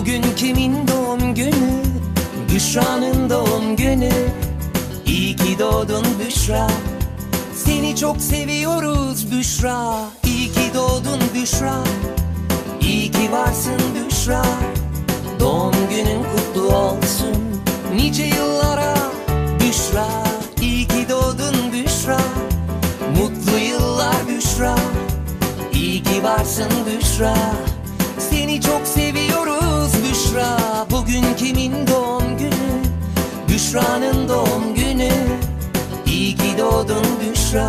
Bugün kimin doğum günü? Büşra'nın doğum günü. İyi ki doğdun Büşra. Seni çok seviyoruz Büşra. İyi ki doğdun Büşra. İyi ki varsın Büşra. Doğum günün kutlu olsun. Nice yıllara Büşra. İyi ki doğdun Büşra. Mutlu yıllar Büşra. İyi ki varsın Büşra. Büşra'nın doğum günü. İyi ki doğdun Büşra.